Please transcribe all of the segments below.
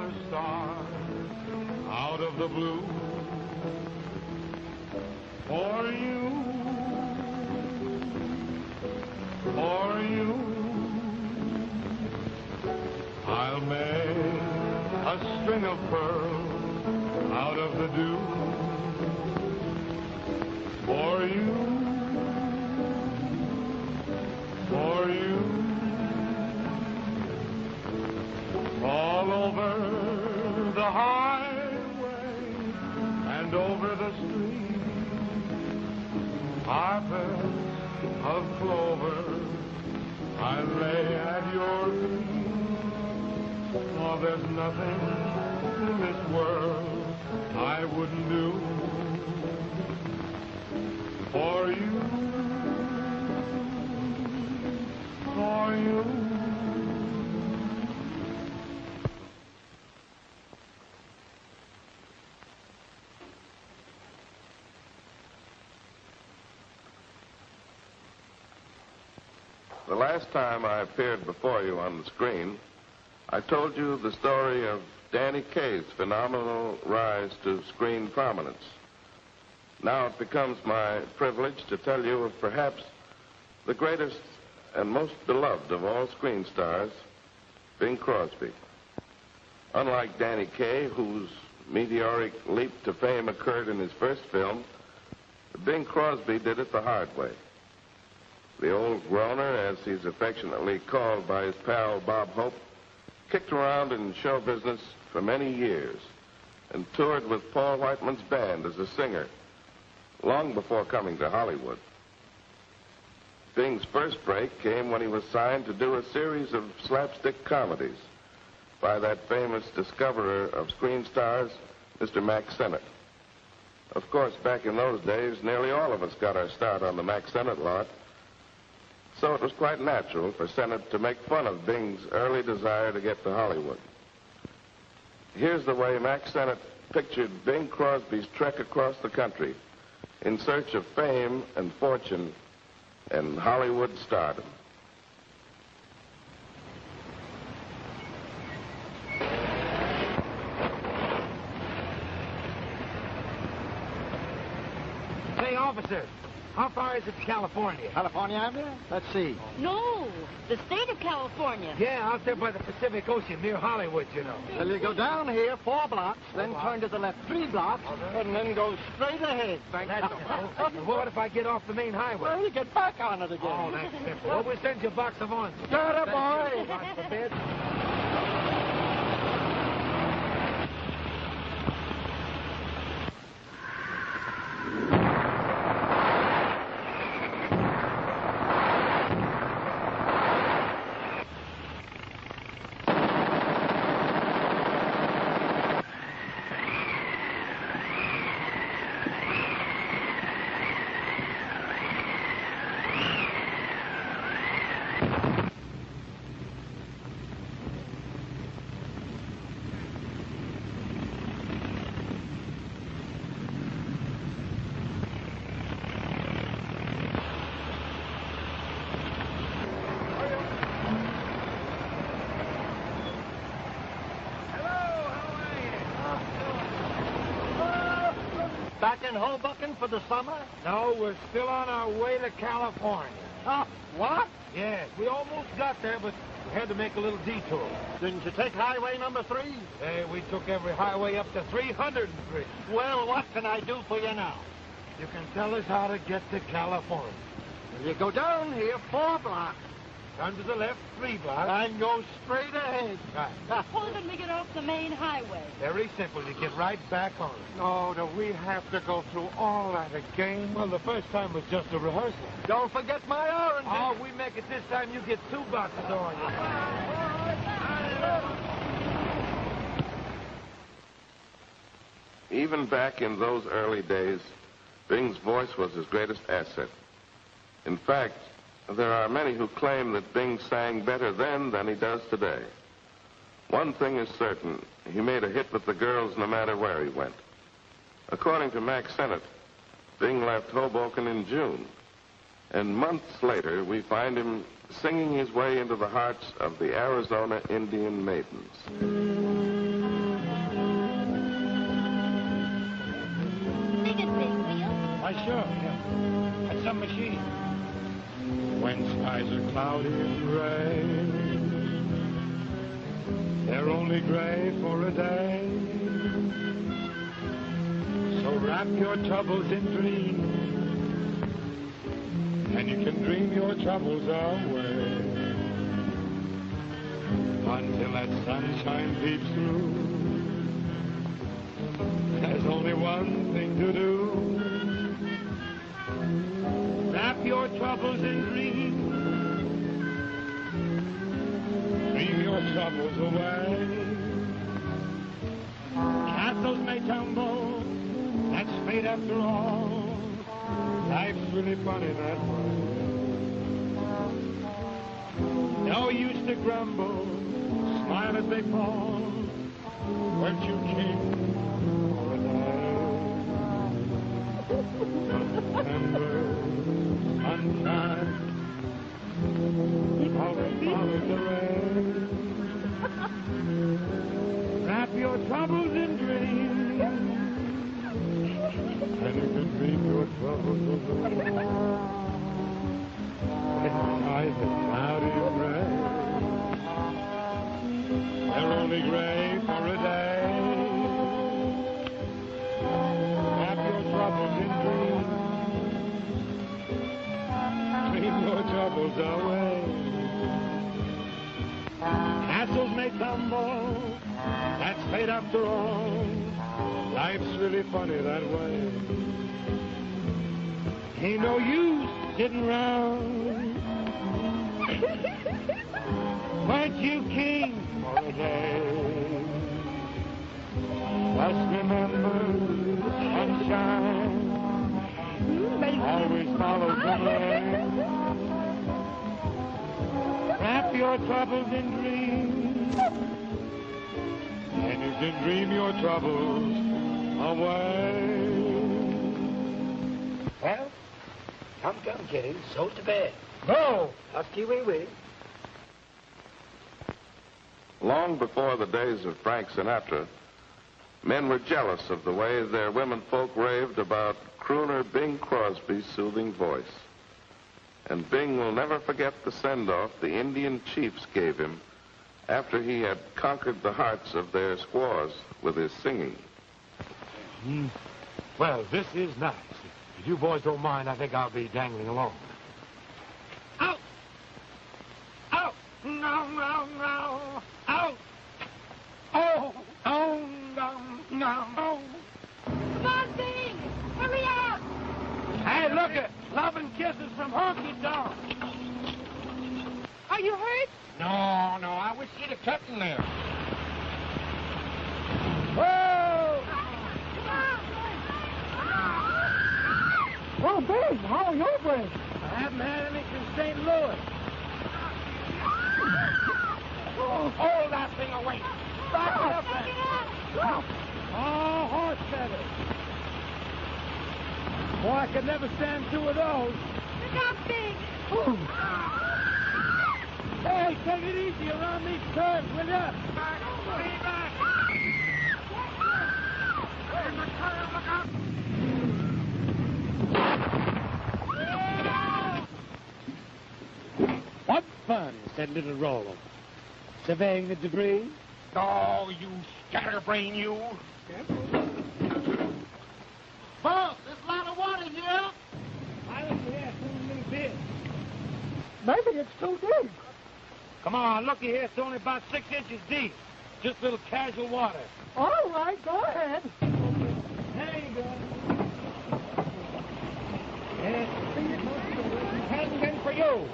another star out of the blue for you, for you. I'll make a string of pearls out of the dew for you, over the of clover I lay at your feet. Oh, there's nothing in this world I wouldn't do The last time I appeared before you on the screen, I told you the story of Danny Kaye's phenomenal rise to screen prominence. Now it becomes my privilege to tell you of perhaps the greatest and most beloved of all screen stars, Bing Crosby. Unlike Danny Kaye, whose meteoric leap to fame occurred in his first film, Bing Crosby did it the hard way. The old groaner, as he's affectionately called by his pal Bob Hope, kicked around in show business for many years and toured with Paul Whiteman's band as a singer long before coming to Hollywood. Bing's first break came when he was signed to do a series of slapstick comedies by that famous discoverer of screen stars, Mr. Mack Sennett. Of course, back in those days, nearly all of us got our start on the Mack Sennett lot. So it was quite natural for Sennett to make fun of Bing's early desire to get to Hollywood. Here's the way Mack Sennett pictured Bing Crosby's trek across the country in search of fame and fortune and Hollywood stardom. Hey, officer, how far is it to California? California Avenue? Let's see. No, the state of California. Yeah, out there by the Pacific Ocean, near Hollywood, you know. Well, you go down here four blocks, then turn to the left three blocks, and then go straight ahead. That's simple. what if I get off the main highway? Well, you get back on it again. Oh, that's simple. Well, we'll send you a box of oranges. Get a boy. you. God forbid. Back in Hoboken for the summer? No, we're still on our way to California. Ah, what? Yes, we almost got there, but we had to make a little detour. Didn't you take highway number three? Hey, we took every highway up to 303. Well, what can I do for you now? You can tell us how to get to California. You go down here four blocks, Turn to the left, three blocks. and go straight ahead. Right. How did we get off the main highway? Very simple. You get right back on it. Oh, do we have to go through all that again? Well, the first time was just a rehearsal. Don't forget my orange. Oh, we make it this time, you get two boxes on you. Even back in those early days, Bing's voice was his greatest asset. In fact, there are many who claim that Bing sang better then than he does today. One thing is certain he made a hit with the girls no matter where he went. According to Mack Sennett, Bing left Hoboken in June, and months later we find him singing his way into the hearts of the Arizona Indian maidens. Why, sure, yeah. At some machine. When skies are cloudy and gray, they're only gray for a day. So wrap your troubles in dreams, and you can dream your troubles away. Until that sunshine peeps through, there's only one thing to do. Your troubles in dreams. Dream your troubles away. Castles may tumble. That's fate after all. Life's really funny that way. No use to grumble. Smile as they fall. Weren't you king Wrap your troubles in dreams, and you can dream your troubles away. Skies are cloudy gray, they're only gray for a day. Wrap your troubles in dreams. Dream your troubles away. Castles may tumble. That's fate after all. Life's really funny that way. Ain't no use sitting around. Weren't you king for a day? Just remember mm, the sunshine always follows the rain. Wrap your troubles in dreams, and you can dream your troubles away. Well, come, come, kitty. So to bed. No. Husky wee wee. Long before the days of Frank Sinatra, men were jealous of the way their women folk raved about crooner Bing Crosby's soothing voice. And Bing will never forget the send-off the Indian chiefs gave him after he had conquered the hearts of their squaws with his singing. Hmm. Well, this is nice. If you boys don't mind, I think I'll be dangling along. Out! Out! No, no, no! Out! Oh! Oh, no, no, no! Come on, Bing! Hurry up! Hey, look it! Love and kisses from Honky Tonk. Are you hurt? No, no, I wish you'd have kept him there. Whoa! Oh, Bing, how are your brains? I haven't had any from St. Louis. Oh, hold that thing away. Back it up, man. Oh, horse feathers. Boy, I could never stand two of those. Look out, Bing! Hey, take it easy around these curves, will ya? Back, way back. There's a look out. What fun, said little Rollo. Surveying the debris? Oh, you scatterbrain, you. Boss, there's a lot of water here. I look here, it's only a little bit. Maybe it's too deep. Come on, looky here. It's only about six inches deep. Just a little casual water. All right, go ahead. There you go. Yes. Hasn't been for you.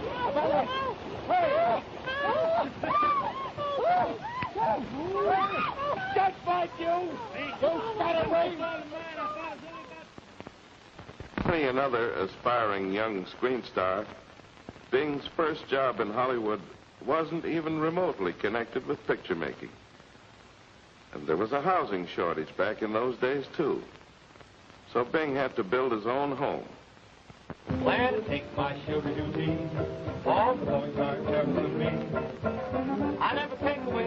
Hey. Just fight you. Don't start away. Only another aspiring young screen star, Bing's first job in Hollywood wasn't even remotely connected with picture making. And there was a housing shortage back in those days, too. So Bing had to build his own home. Take my sugar tea. All the boys are jealous of me. I never take away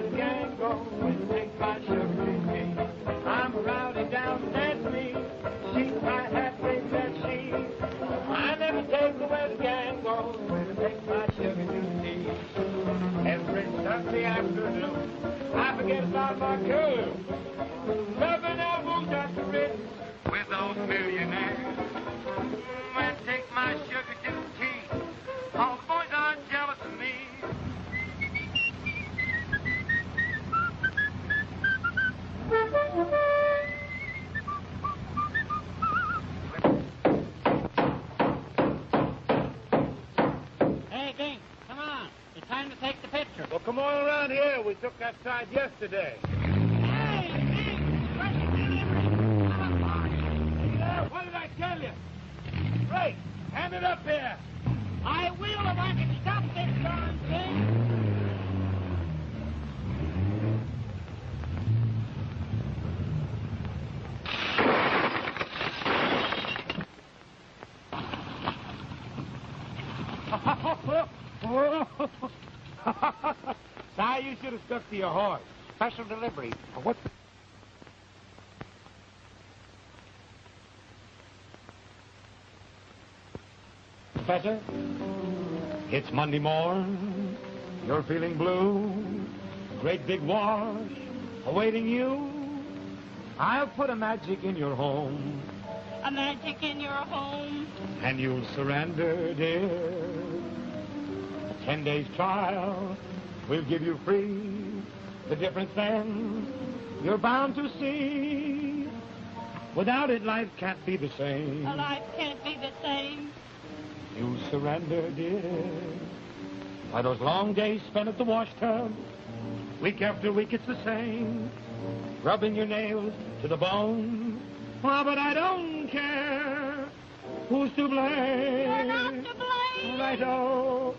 side yesterday. Hey, Dink, what's the delivery? Yeah, what did I tell you? Ray, hand it up here. I will if I can stop this darn thing. Si, you should have stuck to your horse. Special delivery. What? Professor, it's Monday morn. You're feeling blue. Great big wash awaiting you. I'll put a magic in your home, A magic in your home. and you'll surrender, dear. A ten days trial We'll give you free. The difference then you're bound to see. Without it, life can't be the same. A life can't be the same. You surrender, dear. By those long days spent at the wash tub, week after week it's the same. Rubbing your nails to the bone. Oh, but I don't care. Who's to blame? You're not to blame. Righto.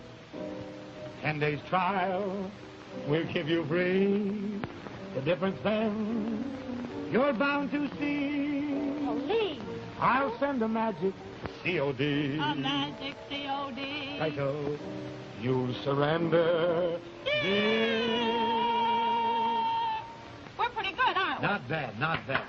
Ten days trial will give you free. The difference then, you're bound to see. Police. I'll send a magic COD. A magic COD. Righto. You'll surrender, dear. We're pretty good, aren't we? Not bad, not bad.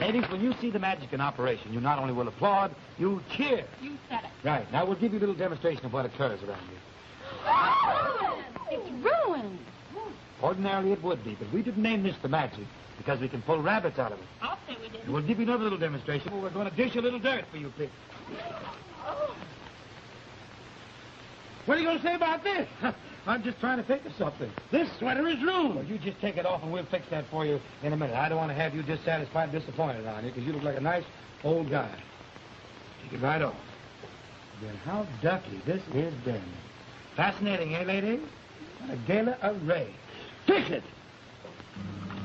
Ladies, when you see the magic in operation, you not only will applaud, you'll cheer. You said it. Right. Now, we'll give you a little demonstration of what occurs around here. It's ruined. Ordinarily, it would be, but we didn't name this the magic because we can pull rabbits out of it. I'll say we didn't. We'll give you another little demonstration. We're going to dish a little dirt for you, Pete. Oh. What are you going to say about this? I'm just trying to think of something. This sweater is ruined. Well, you just take it off and we'll fix that for you in a minute. I don't want to have you dissatisfied and disappointed on you because you look like a nice old guy. Take it right off. Then how ducky this is done. Fascinating, eh, lady? What a gala array. Fix it!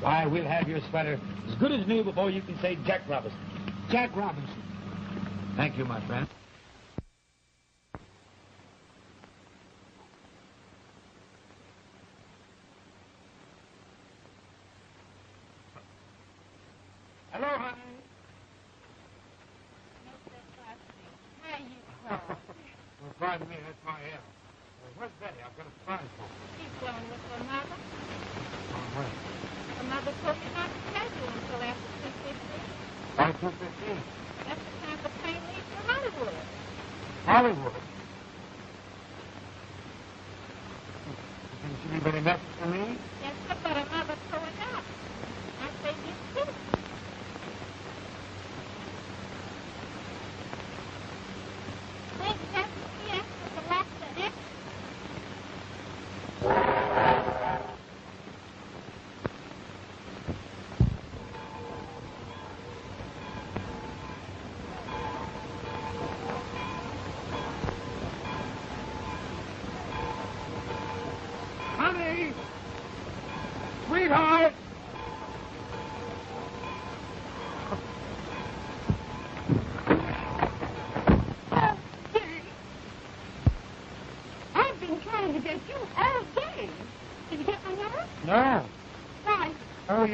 Why, we'll have your sweater as good as new before you can say Jack Robinson. Jack Robinson. Thank you, my friend. Hello, honey. Hey, you cry. Well, pardon me, that's my hair. Well, where's Betty? I've got a surprise for her. She's going with her mother. Oh, wait. Her mother told me not to tell you until after 2.15. Why 215? That's the time the train leaves for Hollywood. Hollywood.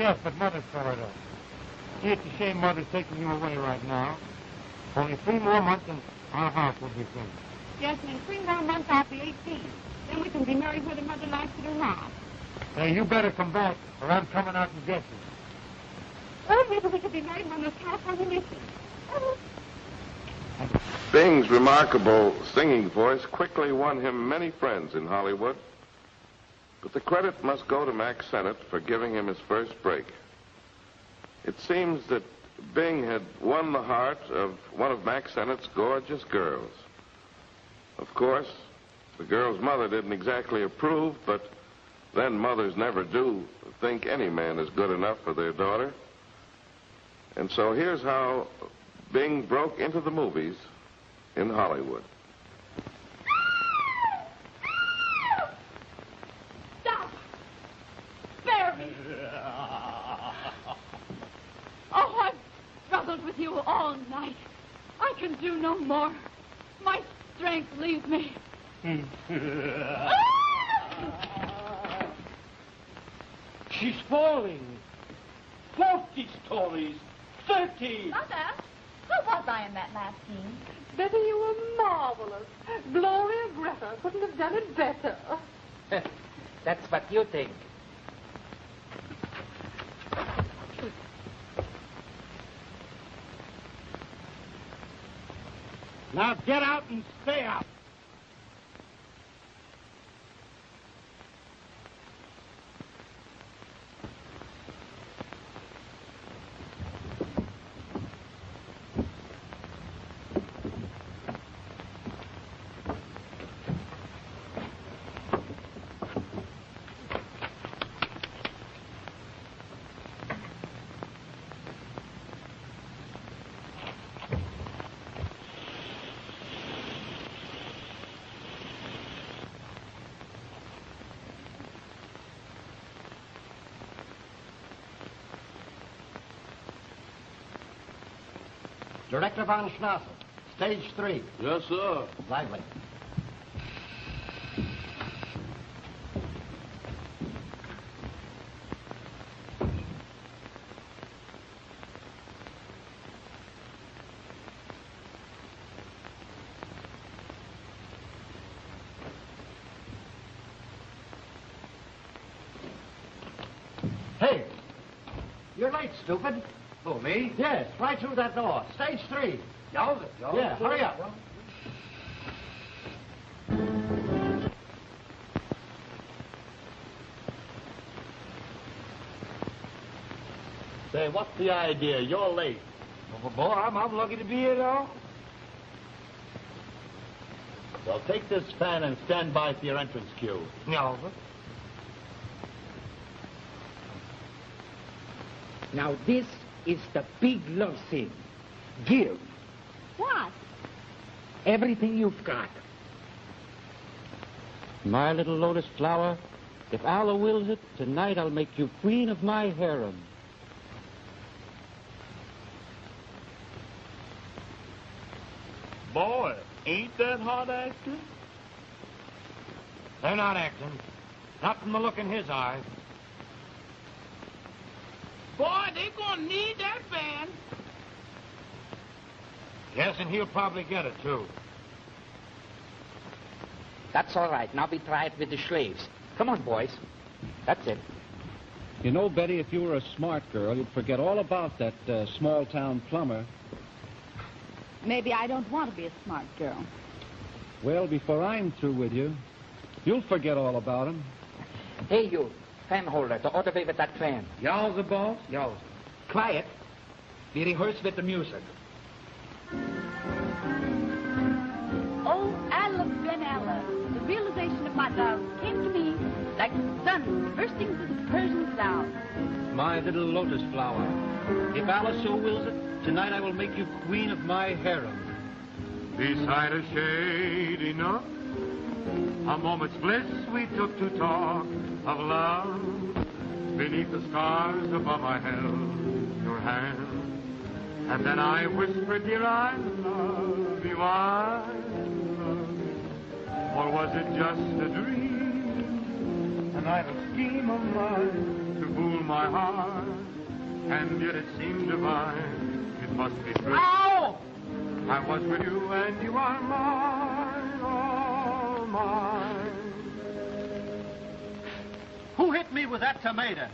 Yes, but Mother saw it up. Gee, it's a shame Mother's taking you away right now. Only three more months and our house will be finished. Yes, and in three more months I'll be 18. Then we can be married whether mother likes it or not. Hey, you better come back, or I'm coming out and get you. Or maybe we could be married when those California missions. Oh, Bing's remarkable singing voice quickly won him many friends in Hollywood. But the credit must go to Mack Sennett for giving him his first break. It seems that Bing had won the heart of one of Mack Sennett's gorgeous girls. Of course, the girl's mother didn't exactly approve, but then mothers never do think any man is good enough for their daughter. And so here's how Bing broke into the movies in Hollywood. Stop! Spare me! Oh, I've struggled with you all night. I can do no more. My strength leaves me. She's falling. Forty stories. Thirty. Mother, who was I in that last scene? Betty, you were marvelous. Gloria Greta couldn't have done it better. That's what you think. Now get out and stay out. Director von Schnassel, stage three. Yes, sir. Lively. Hey, you're late, stupid. Me? Yes, right through that door. Stage three. Y'all, y'all. Yeah, hurry up. Say, what's the idea? You're late. Boy, I'm, I'm lucky to be here now. Well, take this fan and stand by for your entrance cue. No. Now this is the big love scene. Give What? everything you've got. My little lotus flower, if Allah wills it, tonight I'll make you queen of my harem. Boy, ain't that hot acting? They're not acting. Not from the look in his eyes. Boy, they're gonna need that fan. Yes, and he'll probably get it, too. That's all right. Now we try it with the slaves. Come on, boys. That's it. You know, Betty, if you were a smart girl, you'd forget all about that uh, small town plumber. Maybe I don't want to be a smart girl. Well, before I'm through with you, you'll forget all about him. Hey, you, fan holder, to order with that fan. Y'all's the boss? Y'all's. Quiet. We rehearse with the music. Oh, Allah Ben Allah, the realization of my love came to me like the sun bursting through the Persian cloud. My little lotus flower. If Allah so wills it, tonight I will make you queen of my harem. Beside a shady nook, a moment's bliss we took to talk of love. Beneath the stars above I held your hand. And then I whispered, dear, I love you, I love you. Or was it just a dream? An idle scheme of mine to fool my heart. And yet it seemed divine. It must be true. Ow! I was with you and you are mine, all mine. Who hit me with that tomato?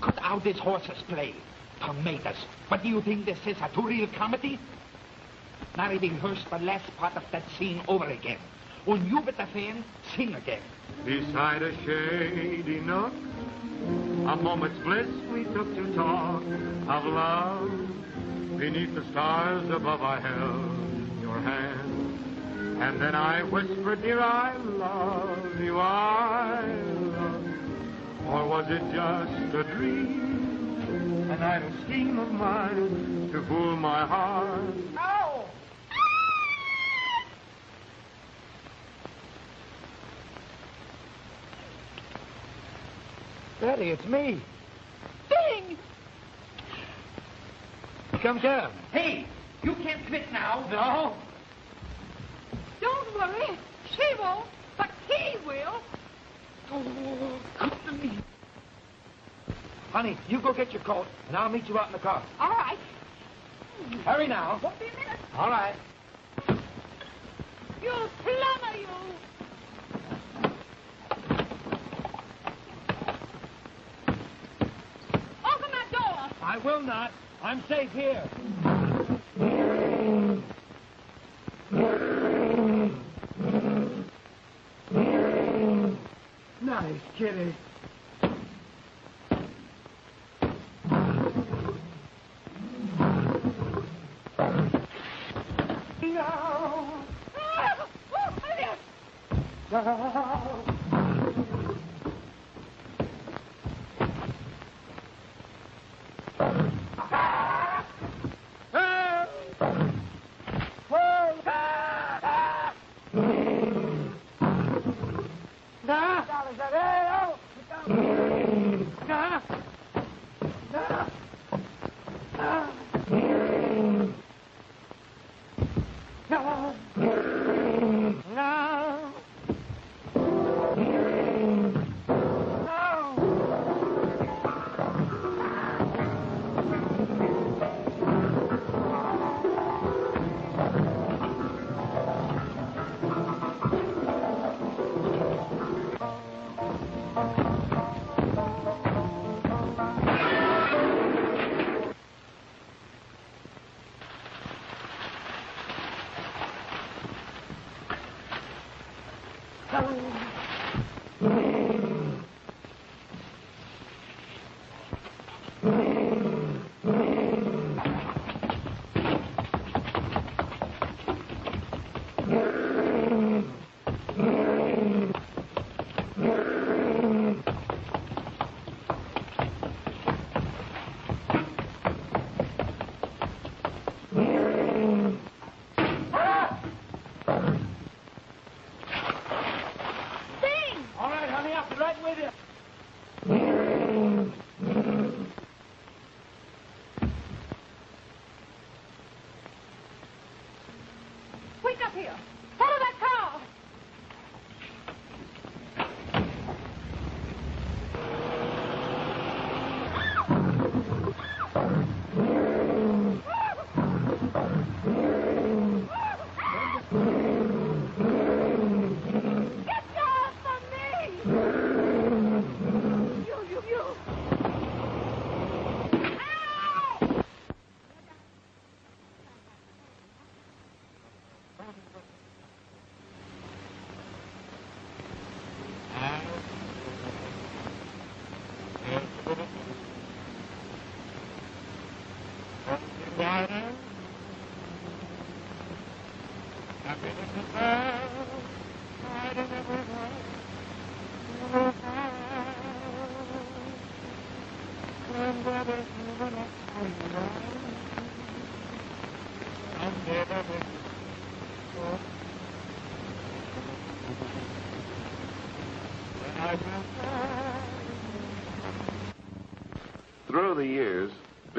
Cut out this horse's play. Tomatoes. What do you think this is, a two-reel comedy? Now we rehearse the last part of that scene over again. And you with the fan, sing again. beside a shady nook. A moment's bliss we took to talk of love. Beneath the stars above, I held your hand. And then I whispered, Dear, I love you, I love you. Or was it just a dream? An idle scheme of mine to fool my heart? Ow! Betty, it's me. Bing! Come down. Hey, you can't quit now. No. Don't worry. She won't, but he will. Oh, come to me. Honey, you go get your coat, and I'll meet you out in the car. All right. Hurry now. Won't be a minute. All right. You plumber, you. Open that door. I will not. I'm safe here. Nice kitty. No. Ah, oh. No.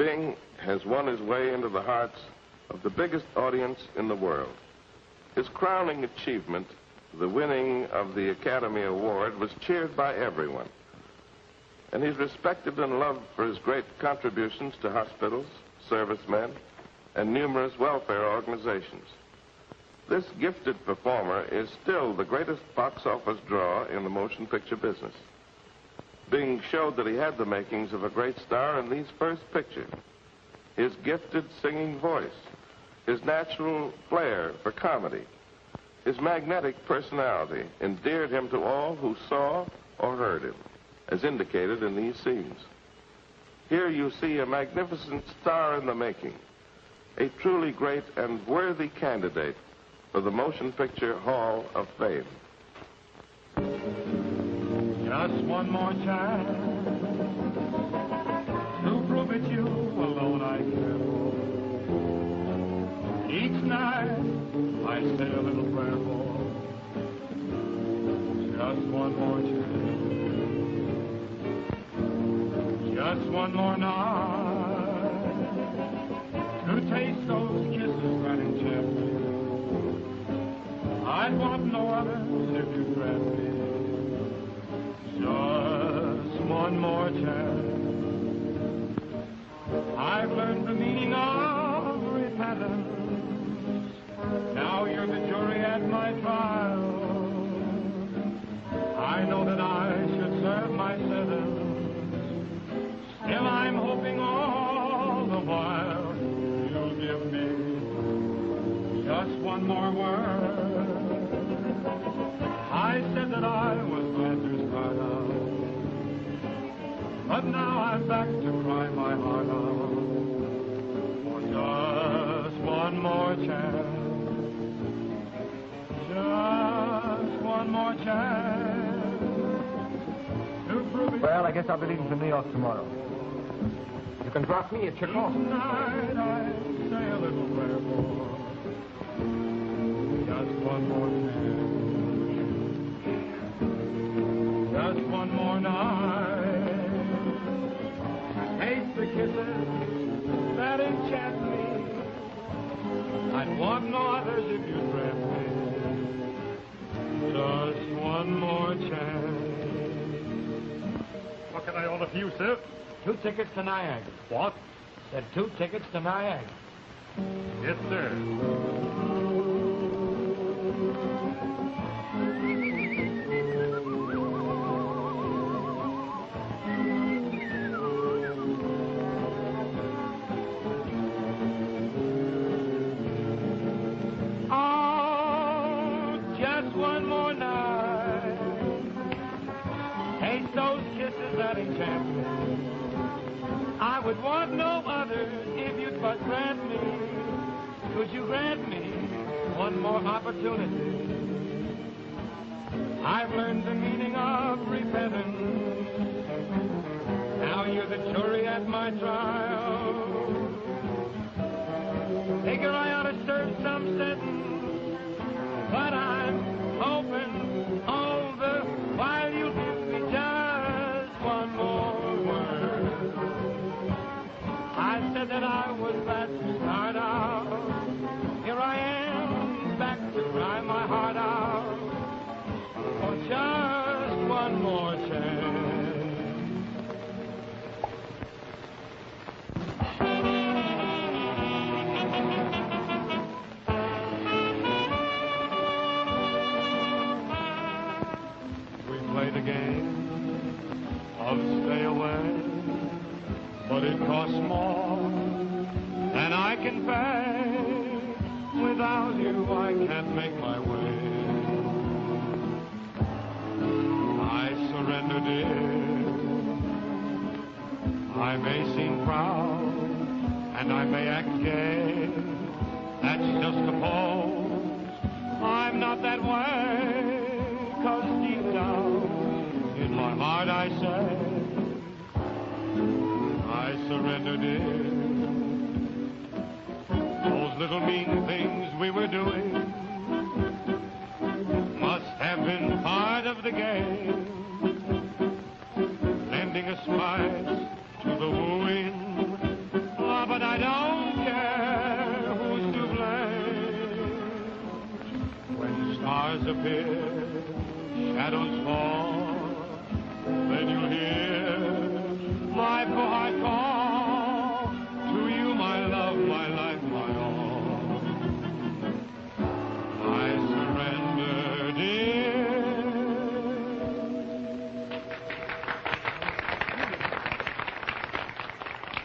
Bing has won his way into the hearts of the biggest audience in the world. His crowning achievement, the winning of the Academy Award, was cheered by everyone. And he's respected and loved for his great contributions to hospitals, servicemen, and numerous welfare organizations. This gifted performer is still the greatest box office draw in the motion picture business. Bing showed that he had the makings of a great star in these first pictures. His gifted singing voice, his natural flair for comedy, His magnetic personality endeared him to all who saw or heard him, as indicated in these scenes. Here you see a magnificent star in the making, a truly great and worthy candidate for the Motion Picture Hall of Fame. Just one more chance to prove it you alone I care for. Each night I say a little prayer for just one more chance, just one more night to taste those kisses that enchant me. I'd want no others I've learned the meaning of repentance. Now you're the jury at my trial. I know that I should serve my sentence. Still, I'm hoping all the while you'll give me just one more word. I said that I was but now I'm back to cry my heart out for just one more chance. Just one more chance to prove it. Well, I guess I'll be leaving for New York tomorrow. You can drop me at Chicago. Tonight I say a little prayer for just one more chance, just one more night. Kisses that enchant me. I'd want no others if you grant me just one more chance. What can I order for you, sir? Two tickets to Niagara. What? Said two tickets to Niagara. Yes, sir. More opportunity?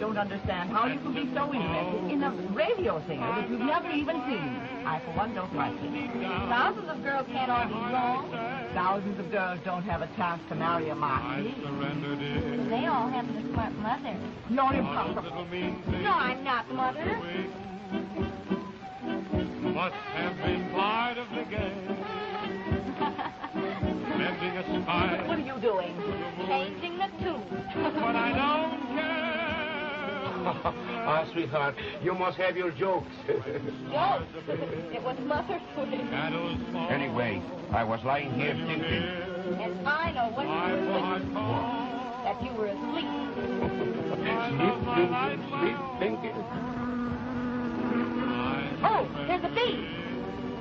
I don't understand how you can be so interested in a radio singer that you've never even seen. I, for one, don't like it. Thousands of girls can't all be wrong. Thousands of girls don't have a chance to marry a marquis. They all have a smart mother. You're impossible. No, I'm not, Mother. Must have been part of the game. Lending a smile. What are you doing? Changing the tune. But I don't care. Ah, sweetheart, you must have your jokes. Jokes. It was Mother's way. Anyway, I was lying here thinking. And I know what you were thinking. That you were asleep. Sleep, sleep, sleep, thinking. Oh, there's a bee.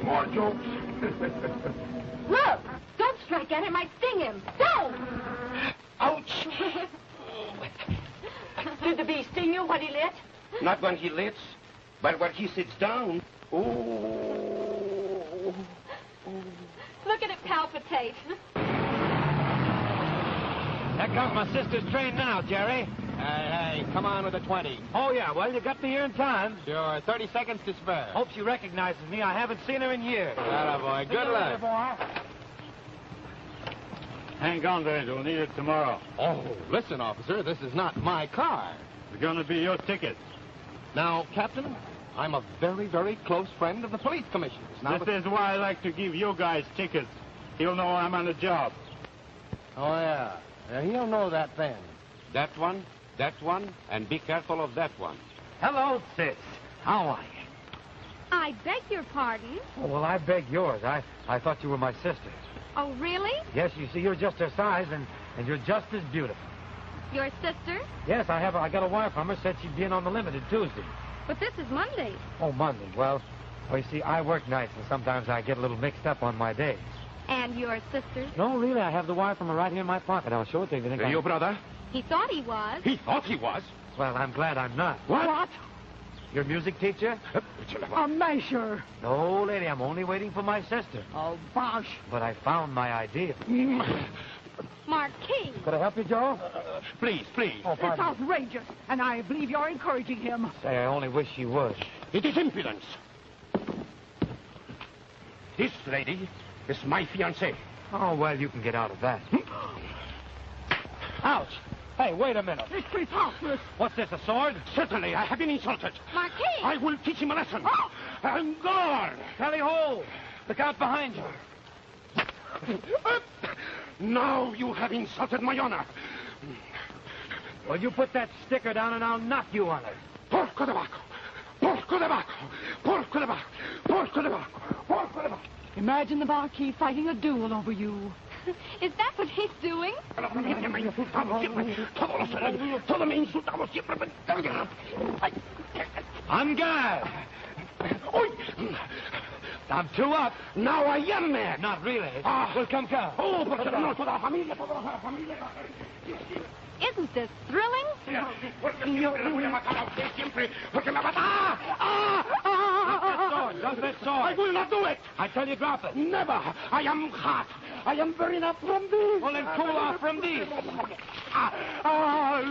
More jokes. Look! Don't strike at him. I'd sting him. Don't! Ouch! Did the bee sting you when he lit? Not when he lifts, but when he sits down. Oh. Look at it palpitate. There comes my sister's train now, Jerry. Hey, hey, come on with the 20. Oh, yeah, well, you got me here in time. Sure, 30 seconds to spare. Hope she recognizes me. I haven't seen her in years. Atta boy. Good luck. Hang on there. You'll need it tomorrow. Oh, listen, officer, this is not my car. It's going to be your ticket. Now, Captain, I'm a very, very close friend of the police commissioner's. Now, this is why I like to give you guys tickets. He'll know I'm on the job. Oh, yeah. yeah. He'll know that then. That one, that one, and be careful of that one. Hello, sis. How are you? I beg your pardon. Oh, well, I beg yours. I, I thought you were my sister. Oh, really? Yes, you see, you're just her size, and, and you're just as beautiful. Your sister? Yes, I have. I got a wire from her. Said she'd be in on the limited Tuesday. But this is Monday. Oh, Monday. Well, well, you see, I work nights, and sometimes I get a little mixed up on my days. And your sister? No, really, I have the wire from her right here in my pocket. I'll show it to you. if you think I- Your brother? He thought he was. He thought he was. Well, I'm glad I'm not. What? Your music teacher? Uh, uh, A measure. No, lady, I'm only waiting for my sister. Oh, bosh. But I found my idea. Mm. Marquis. Could I help you, Joe? Uh, please, please. Oh, It's outrageous, and I believe you're encouraging him. Say, I only wish he would. It is impudence. This lady is my fiancée. Oh, well, you can get out of that. Ouch! Hey, wait a minute. It's preposterous. What's this, a sword? Certainly, I have been insulted. Marquis. I will teach him a lesson. Oh! And guard! Tally ho! Look out behind you. Now you have insulted my honor. Well, you put that sticker down and I'll knock you on it. Porco de vaco! Porco de vaco! Porco de vaco! Porco de vaco! Porco de vaco! Imagine the Marquis fighting a duel over you. Is that what he's doing? Me insultamos siempre. Todos los celebres. Todos me insultamos siempre. Ay. I'm Guy. Oy. I'm two up. Now I am mad. Not really. Ah. Well, come, come. Oh, porque no, toda la familia, toda la familia. Isn't this thrilling? Porque siempre le voy a matar a usted, siempre. Porque me va a matar. Ah, ah, ah, Sword, drop that I will not do it. I tell you, drop it. Never. I am hot. I am burning up from this. Well, then cool off from these. Ah, ah,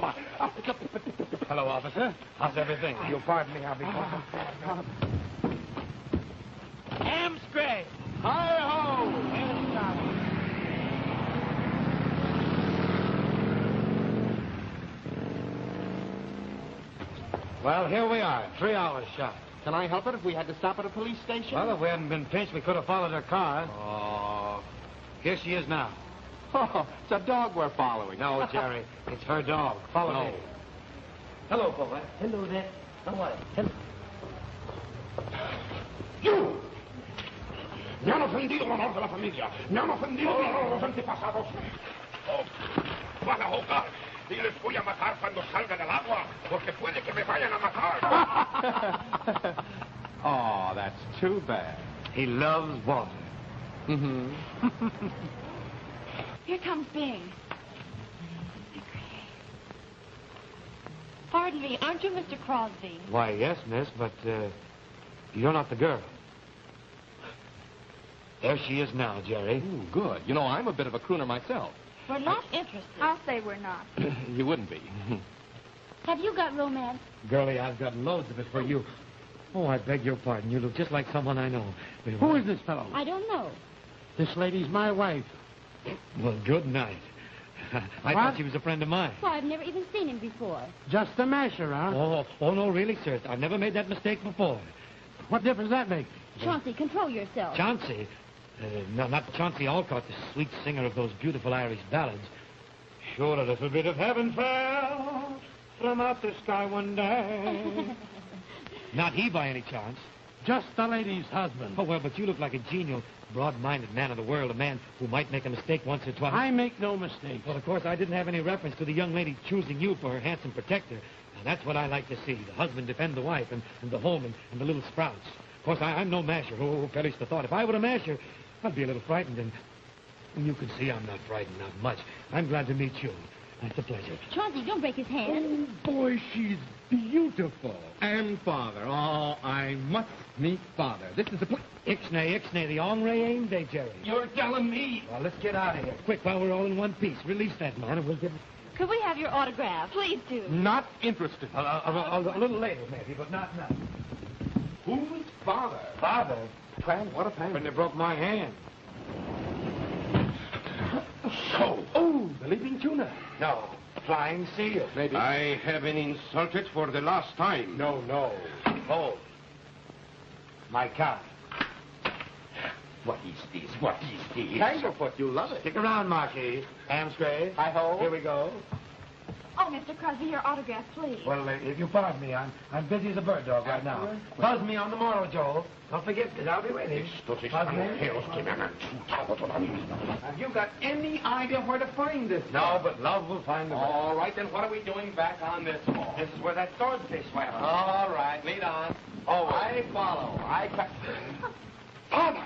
ah. Hello, officer. How's everything? You'll pardon me, I'll be... Amscray! Hi-ho! Well, here we are, three hours shot. Can I help it if we had to stop at a police station? Well, if we hadn't been pinched, we could have followed her car. Oh, Here she is now. oh, it's a dog we're following. No, Jerry, it's her dog. Follow No. me. Hello, Cova. Hello there. How are you? Hello. You. Me han ofendido el honor de la familia. Me han ofendido el honor de los antepasados. Oh, van oh, a ahogar. Y les voy a matar cuando salgan del agua, porque puede que me vayan a matar. oh, that's too bad. He loves water. Mm-hmm. Here comes Bing. Pardon me, aren't you Mr. Crosby? Why, yes, miss, but uh, you're not the girl. There she is now, Jerry. Ooh, good. You know, I'm a bit of a crooner myself. We're not interested. I'll say we're not. you wouldn't be. Have you got romance? Girlie, I've got loads of it for you. Oh, I beg your pardon. You look just like someone I know. Who is this fellow? I don't know. This lady's my wife. Well, good night. I What? thought she was a friend of mine. Why, I've never even seen him before. Just a masher, huh? Oh, oh no, really, sir. I've never made that mistake before. What difference does that make? Chauncey, control yourself. Chauncey, uh, no, not Chauncey Olcott, the sweet singer of those beautiful Irish ballads. Sure, a little bit of heaven fell from out the sky one day. not he by any chance. Just the lady's husband. Oh, well, but you look like a genial, broad-minded man of the world, a man who might make a mistake once or twice. I make no mistake. Well, of course, I didn't have any reference to the young lady choosing you for her handsome protector. Now, that's what I like to see, the husband defend the wife and, and the home and, and the little sprouts. Of course, I, I'm no masher. Oh, perish the thought. If I were a masher, I'd be a little frightened, and, and you can see I'm not frightened, not much. I'm glad to meet you. It's a pleasure. Chauncey, don't break his hand. Oh, boy, she's beautiful. And father. Oh, I must meet father. This is the place. Ixnay, ixnay, the Henri aim day, Jerry. You're telling me. Well, let's get out of here. Quick, while we're all in one piece. Release that man, and we'll get... Could we have your autograph? Please do. Not interested. A, a, a, a little later, maybe, but not now. Who's father? Father, Tramp, what a pain. when they broke my hand. So. Oh, the leaping tuna. No, flying seal. Maybe. I have been insulted for the last time. No, no. Hold. My car. What is this? What is this? Tanglefoot, you love it. Stick around, Marquis. Amstray. Hi ho. Here we go. Oh, Mr. Crosby, your autograph, please. Well, uh, if you pardon me, I'm, I'm busy as a bird dog right now. Buzz me on the morrow, Joel. Don't forget, because I'll be waiting. Buzz me. Have you got any idea where to find this? No, but love will find the. All right, then what are we doing back on this wall? This is where that swordfish swam. All right, lead on. Oh, I follow. I ca- Father!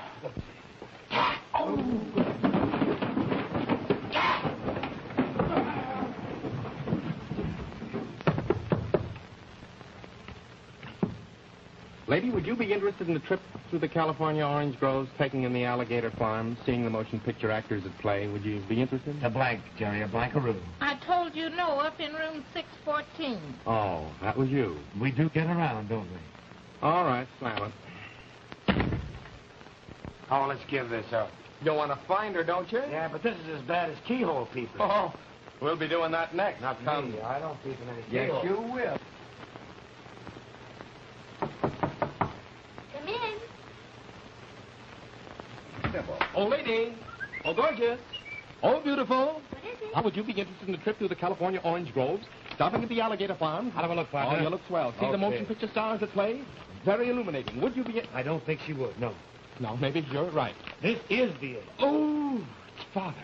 Lady, would you be interested in a trip through the California orange groves, taking in the alligator farm, seeing the motion picture actors at play? Would you be interested? A blank, Jerry, a blankaroo. I told you no up in room 614. Oh, that was you. We do get around, don't we? All right, slam it. Oh, let's give this up. You don't want to find her, don't you? Yeah, but this is as bad as keyhole people. Oh, we'll be doing that next. Not Come. me. I don't peep in any Yes, you will. Come in. Oh, lady. Oh, gorgeous. Oh, beautiful. What is it? How would you be interested in a trip through the California orange groves, stopping at the alligator farm? How do I look, Oh, partner? you look swell. See the motion picture stars at play? Very illuminating. Would you be... I don't think she would, no. No, maybe you're right. This is the end. Oh, it's father.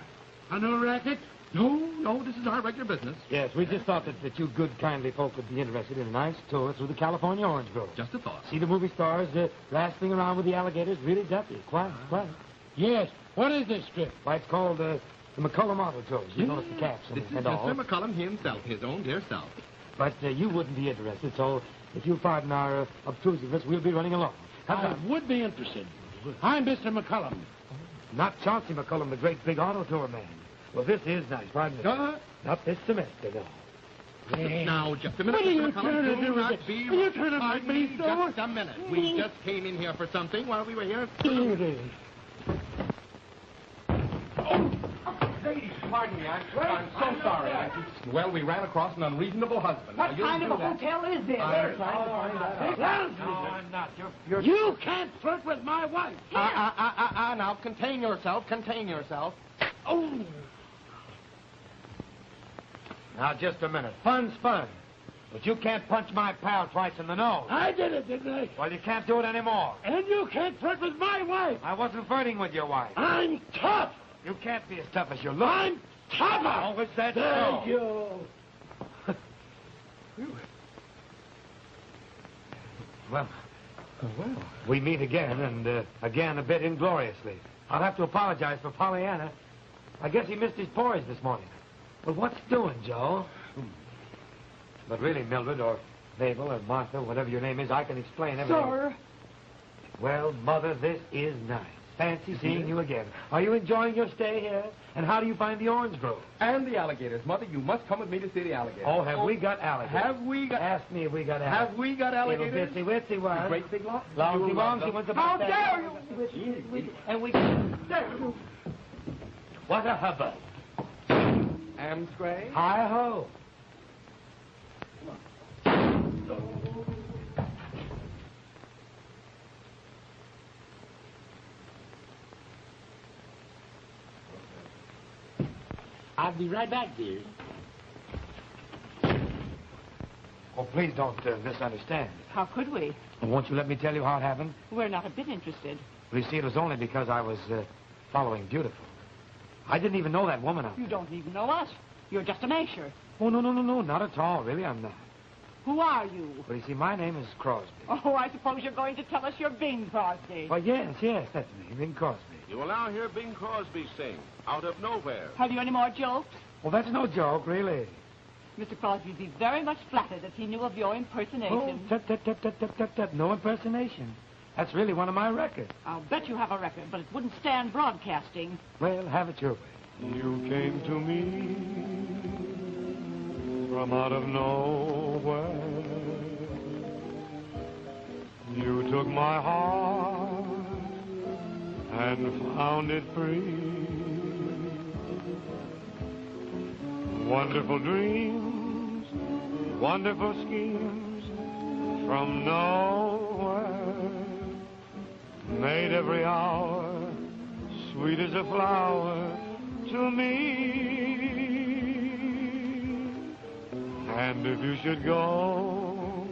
A new racket? No, no, this is our regular business. Yes, we just thought that, that you good, kindly folk would be interested in a nice tour through the California orange grove. Just a thought. See the movie stars uh, wrestling around with the alligators. Really ducky. Quiet, quiet. Yes. What is this strip? Why, it's called uh, the McCullum Auto Tours. You notice the caps and, This is and all. Mr. McCullum himself, his own dear self. But uh, you wouldn't be interested, so if you'll pardon our uh, obtrusiveness, we'll be running along. How I about- would be interested. I'm Mr. McCullum. Not Chauncey McCullum, the great big auto tour man. Well, this is nice, pardon me. Uh, Not this semester, no. Now, just a minute, What are Mr. you McCullum. trying to Do do with not it? be Are you trying to Pardon make me me, so? Just a minute. We just came in here for something while we were here. Ladies, pardon me. I'm, I'm so sorry. I just... Well, we ran across an unreasonable husband. What Now, kind of a that. hotel is this? I'm trying to find that out. No, I'm not. You're, you're... You can't flirt with my wife. Ah, ah, ah, ah, ah, now, contain yourself. Contain yourself. Oh. Now, just a minute. Fun's fun. But you can't punch my pal twice in the nose. I did it, didn't I? Well, you can't do it anymore. And you can't flirt with my wife. I wasn't flirting with your wife. I'm tough. You can't be as tough as you look. I'm tougher. Oh, is that Thank so? you. Well, we meet again, and uh, again a bit ingloriously. I'll have to apologize for Pollyanna. I guess he missed his porridge this morning. Well, what's doing, Joe? But really, Mildred, or Mabel, or Martha, whatever your name is, I can explain everything. Sir. Well, Mother, this is nice. Fancy seeing you again. Are you enjoying your stay here? And how do you find the orange grove? And the alligators. Mother, you must come with me to see the alligators. Oh, have we got alligators? Have we got... Ask me if we got alligators. Have we got alligators? Little bitsy witsy one. Great big lot? Longsy wongsy one's How about that. dare you! And we... What a hubbub. Amscray? Hi-ho. I'll be right back, dear. Oh, please don't uh, misunderstand. How could we? Won't you let me tell you how it happened? We're not a bit interested. Well, you see, it was only because I was uh, following Beautiful. I didn't even know that woman. out You don't even know us. You're just a masher. Oh, no, no, no, no, not at all. Really, I'm not. Who are you? Well, you see, my name is Crosby. Oh, I suppose you're going to tell us you're Bing Crosby. Well, yes, yes, that's me, Bing Crosby. You will now hear Bing Crosby sing, Out of Nowhere. Have you any more jokes? Well, that's no joke, really. Mr. Crosby'd be very much flattered if he knew of your Oh, impersonation. tut, tut, tut, tut, tut, tut, tut. No impersonation. That's really one of my records. I'll bet you have a record, but it wouldn't stand broadcasting. Well, have it your way. You came to me from out of nowhere. You took my heart and found it free. Wonderful dreams, wonderful schemes from nowhere made every hour sweet as a flower to me. And if you should go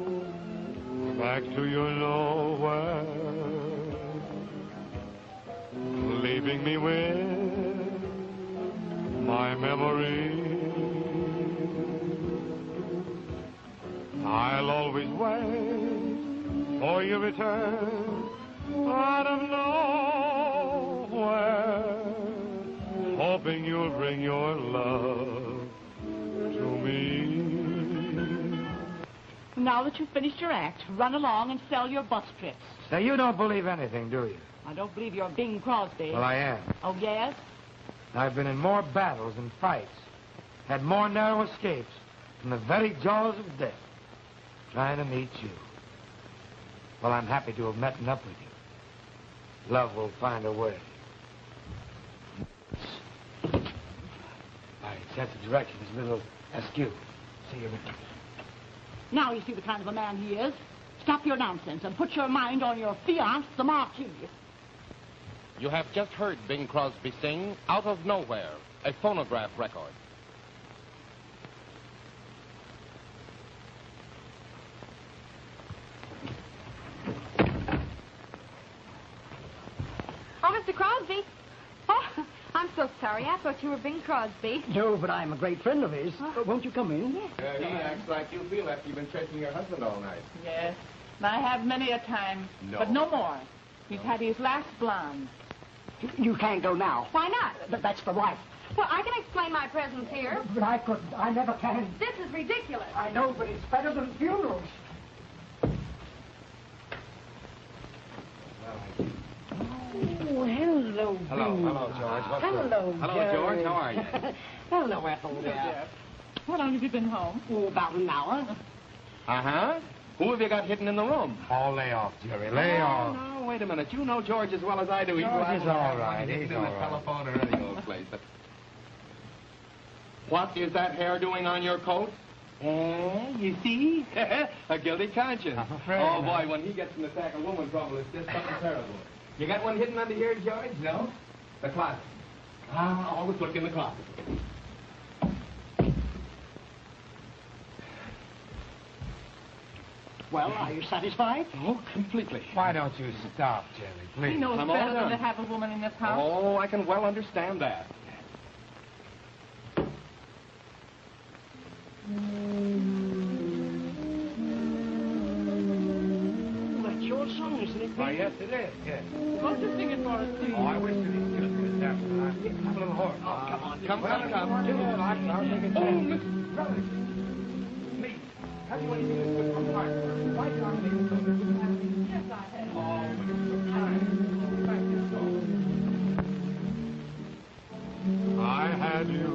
back to your nowhere, leaving me with my memory, I'll always wait for your return out of nowhere hoping you'll bring your love to me. Now that you've finished your act, run along and sell your bus trips. Now, you don't believe anything, do you? I don't believe you're Bing Crosby. Well, I am. Oh, yes? I've been in more battles and fights, had more narrow escapes from the very jaws of death, trying to meet you. Well, I'm happy to have met up with you. Love will find a way. I sense the direction is a little askew. See you later. Now you see the kind of a man he is. Stop your nonsense and put your mind on your fiance, the Marquis. You have just heard Bing Crosby sing Out of Nowhere, a phonograph record. Oh, Mr. Crosby. I'm so sorry. I thought you were Bing Crosby. No, but I'm a great friend of his. Uh, won't you come in? Uh, he acts like you feel after you've been chasing your husband all night. Yes. I have many a time. No. But no more. He's had his last blonde. You can't go now. Why not? But that's the wife. Well, I can explain my presence here. But I couldn't. I never can. This is ridiculous. I know, but it's better than funerals. Oh, hello, Hello, Bing. hello, George. What's Hello, good? Hello, George. How are you? hello, Ethel. Yes. How long have you been home? Oh, about an hour. Uh-huh. Who have you got hidden in the room? Oh, lay off, Jerry. Lay oh, off. No, wait a minute. You know George as well as I do. George liable is to have all one right. hidden He's in the telephone or any old place. What is that hair doing on your coat? Eh, you see? a guilty conscience. I'm afraid Oh, boy, when he gets in the sack of woman trouble, it's just something terrible. You got one hidden under here, George? No? The closet. Ah, always look in the closet. Well, are you satisfied? Oh, completely. Why don't you stop, Jerry, please? He knows I'm better than done. to have a woman in this house. Oh, I can well understand that. That's old. Oh, yes, it is, yes. Won't you sing it for us, please? Oh, I wish to was just this afternoon. I'm a little. Oh, come on. Come, come, come. Two Oh, Miss... Brother, me. Have you anything to good from heart? Why can't. Yes, I have. Oh, I had you.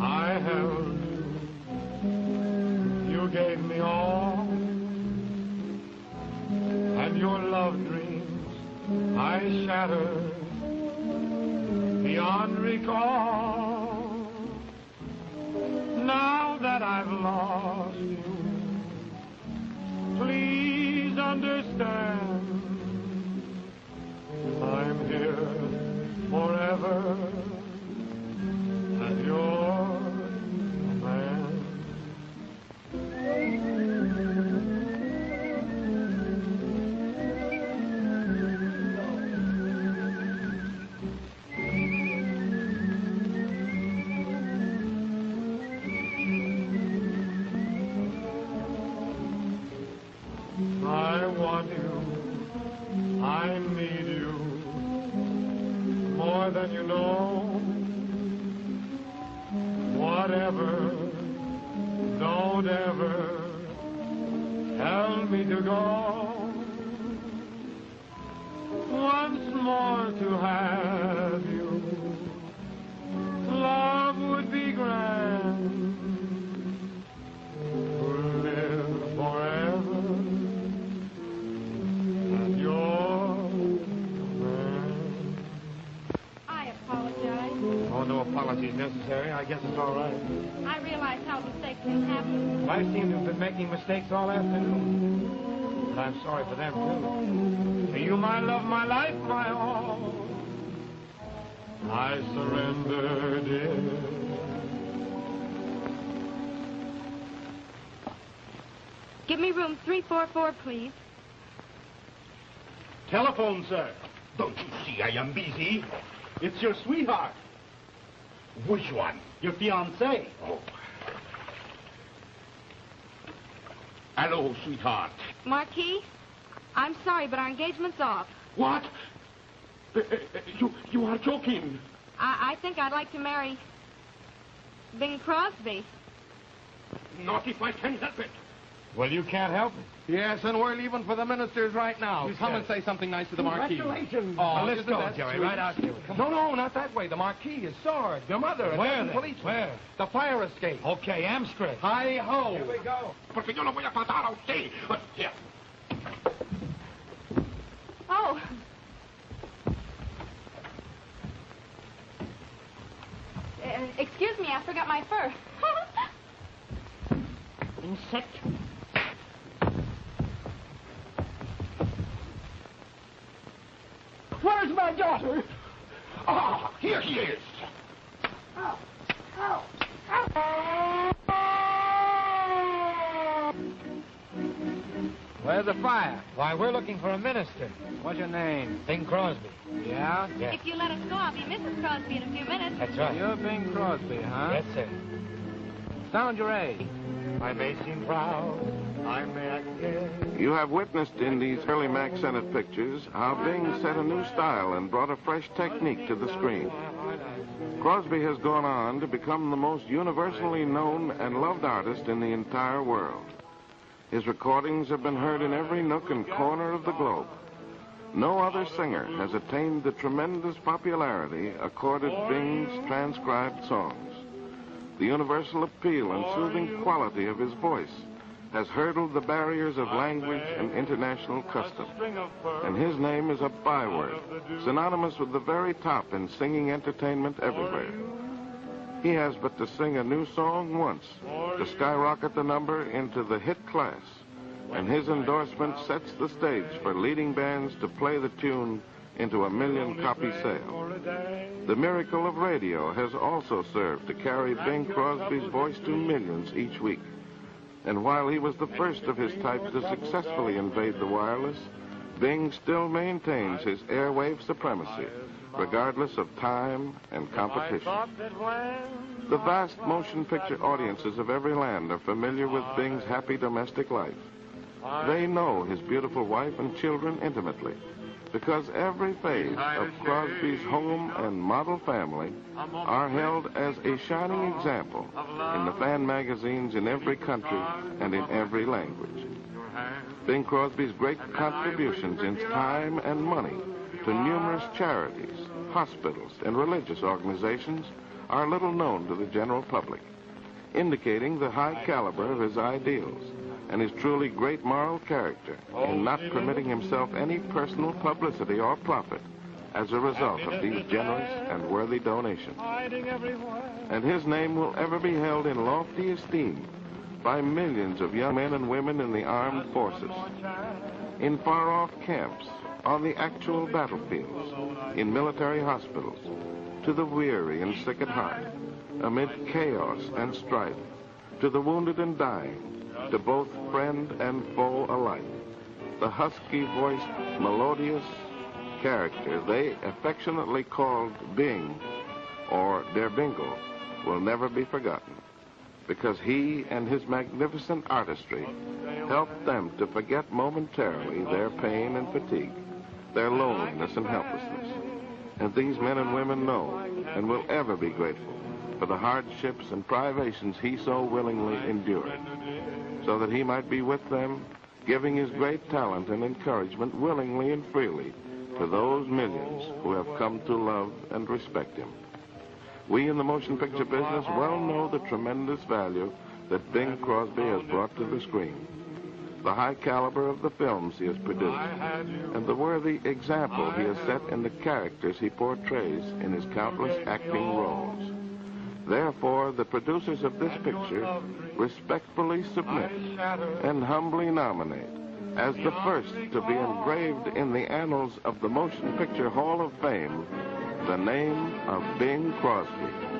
I held you. You gave me all so I shattered beyond recall. Now that I've lost you, please understand I'm here forever as your necessary. I guess it's all right. I realize how mistakes can happen. I seem to have been making mistakes all afternoon. But I'm sorry for them, too. To you, my love, my life, my all. I surrender, dear. Give me room 344, please. Telephone, sir. Don't you see I am busy? It's your sweetheart. Which one? Your fiancée. Oh. Hello, sweetheart. Marquis, I'm sorry, but our engagement's off. What? Uh, uh, uh, you, you are joking. I, I think I'd like to marry Bing Crosby. Not if I can help it. Well, you can't help it. Yes, and we're leaving for the minister's right now. You Come said and say something nice to the Marquis. Congratulations. Oh, Well, let's go, that Joey, sweet? right out there. Come No, no, not that way. The Marquis is Sarge, your mother, a Where dozen then? policemen. Where? The fire escape. Okay, Amstrad. Hi ho. Here we go. Porque yo no voy a pasar a usted. Yeah. Oh. Uh, excuse me, I forgot my fur. Insect. Where's my daughter? Ah, here he is. Ow. Ow. Where's the fire? Why, we're looking for a minister. What's your name? Bing Crosby. Yeah? Yeah. If you let us go, I'll be Mrs. Crosby in a few minutes. That's right. You're Bing Crosby, huh? Yes, sir. Sound your A. I may seem proud. I may act gay. You have witnessed in these early Mack Sennett pictures how Bing set a new style and brought a fresh technique to the screen. Crosby has gone on to become the most universally known and loved artist in the entire world. His recordings have been heard in every nook and corner of the globe. No other singer has attained the tremendous popularity accorded Bing's transcribed songs. The universal appeal and soothing quality of his voice has hurdled the barriers of language and international custom. And his name is a byword, synonymous with the very top in singing entertainment everywhere. He has but to sing a new song once to skyrocket the number into the hit class, and his endorsement sets the stage for leading bands to play the tune into a million copy sale. The miracle of radio has also served to carry Bing Crosby's voice to millions each week. And while he was the first of his type to successfully invade the wireless, Bing still maintains his airwave supremacy, regardless of time and competition. The vast motion picture audiences of every land are familiar with Bing's happy domestic life. They know his beautiful wife and children intimately because every phase of Crosby's home and model family are held as a shining example in the fan magazines in every country and in every language. Bing Crosby's great contributions in time and money to numerous charities, hospitals, and religious organizations are little known to the general public, indicating the high caliber of his ideals and his truly great moral character in not permitting himself any personal publicity or profit as a result of these generous and worthy donations. And his name will ever be held in lofty esteem by millions of young men and women in the armed forces, in far-off camps, on the actual battlefields, in military hospitals, to the weary and sick at heart, amid chaos and strife, to the wounded and dying, to both friend and foe alike. The husky-voiced, melodious character they affectionately called Bing, or Der Bingle, will never be forgotten, because he and his magnificent artistry helped them to forget momentarily their pain and fatigue, their loneliness and helplessness. And these men and women know and will ever be grateful for the hardships and privations he so willingly endured, so that he might be with them, giving his great talent and encouragement willingly and freely to those millions who have come to love and respect him. We in the motion picture business well know the tremendous value that Bing Crosby has brought to the screen, the high caliber of the films he has produced, and the worthy example he has set in the characters he portrays in his countless acting roles. Therefore, the producers of this picture respectfully submit and humbly nominate as the first to be engraved in the annals of the Motion Picture Hall of Fame the name of Bing Crosby.